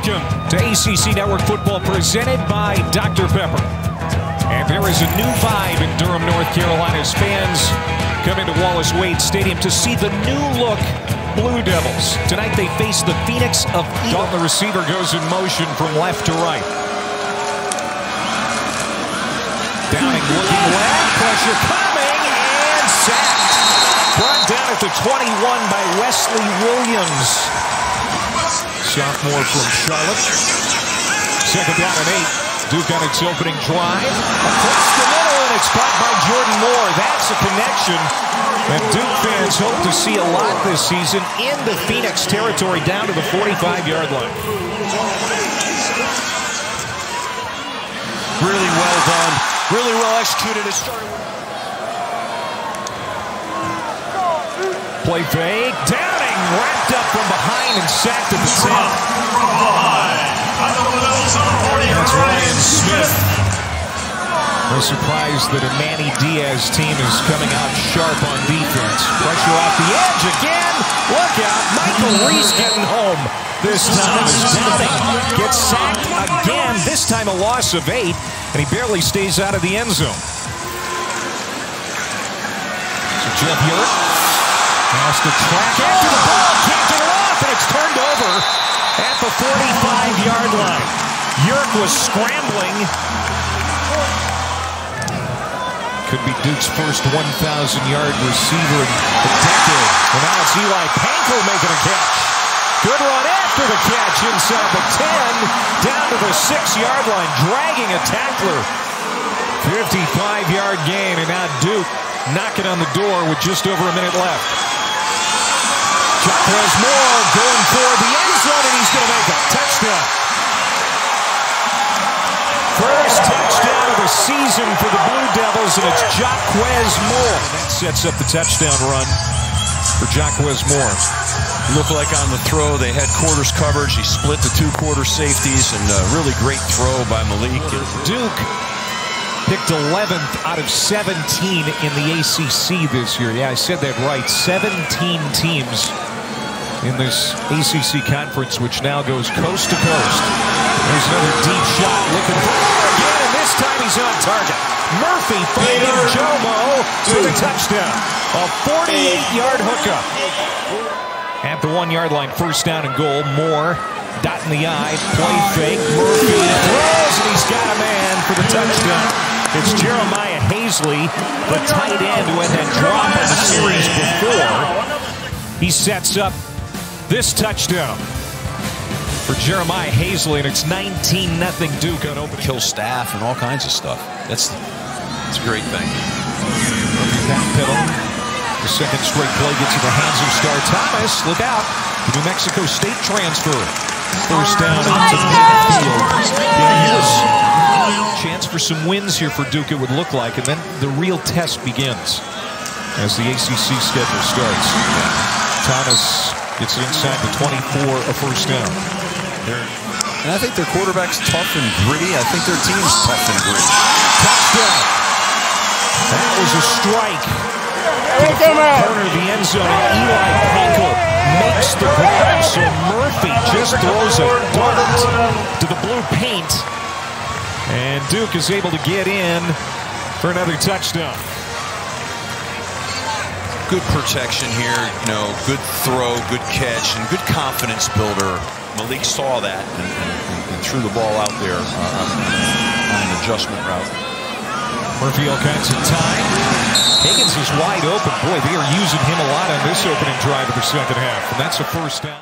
Welcome to ACC Network Football presented by Dr. Pepper. And there is a new vibe in Durham, North Carolina as fans come into Wallace Wade Stadium to see the new look Blue Devils. Tonight they face the Phoenix of Dalton. The receiver goes in motion from left to right. Downing looking left, pressure coming, and sacked. Brought down at the 21 by Wesley Williams sophomore from Charlotte. Second down and eight. Duke on its opening drive. Across the middle, and it's caught by Jordan Moore. That's a connection. And Duke fans hope to see a lot this season in the Phoenix territory down to the 45-yard line. Really well done. Really well executed. It started Play fake. Wrapped up from behind and sacked at the 10. That's Ryan Smith. No surprise that a Manny Diaz team is coming out sharp on defense. Pressure off the edge again. Look out. Michael Reese getting home this time Downing gets sacked again. This time a loss of eight, and he barely stays out of the end zone. So Jeff Hewitt has to track after the ball, can't get it off, and it's turned over at the 45-yard line. Yerk was scrambling. Could be Duke's first 1,000-yard receiver in a decade. And now it's Eli Pancol making a catch. Good run after the catch inside the 10, down to the 6-yard line, dragging a tackler. 55-yard gain, and now Duke knocking on the door with just over a minute left. Jaquez Moore going for the end zone, and he's going to make a touchdown. First touchdown of the season for the Blue Devils, and it's Jaquez Moore. That sets up the touchdown run for Jaquez Moore. Looked like on the throw, they had quarters coverage. He split the two quarter safeties, and a really great throw by Maalik. Duke picked 11th out of 17 in the ACC this year. Yeah, I said that right. 17 teams in this ACC conference, which now goes coast to coast. There's another deep shot looking for again, and this time he's on target. Murphy finding Jomo to the touchdown. A 48-yard hookup. At the one-yard line, first down and goal. Moore, dot in the eye, play fake. Murphy throws, and he's got a man for the touchdown. It's Jeremiah Hazlett, the tight end who had that drop in the series before. He sets up this touchdown for Jeremiah Hazlett, and it's 19 nothing Duke on open. Kill staff and all kinds of stuff. That's that's a great thing. Backpedal. The second straight play gets in the hands of Star Thomas. Look out. The New Mexico State transfer. First down into midfield. Yeah, chance for some wins here for Duke, it would look like, and then the real test begins as the ACC schedule starts. Thomas Gets it inside the 24, a first down. They're, and I think their quarterback's tough and gritty. I think their team's tough and gritty. Touchdown. That was a strike. To the corner of the end zone, and Eli Pancol makes the grab. So Murphy just throws a dart to the blue paint. And Duke is able to get in for another touchdown good protection here, you know, good throw, good catch, and good confidence builder. Maalik saw that and, and, and threw the ball out there uh, on, an adjustment route. Murphy all kinds of time. Hagans is wide open. Boy, they are using him a lot on this opening drive of the second half. And that's a first down.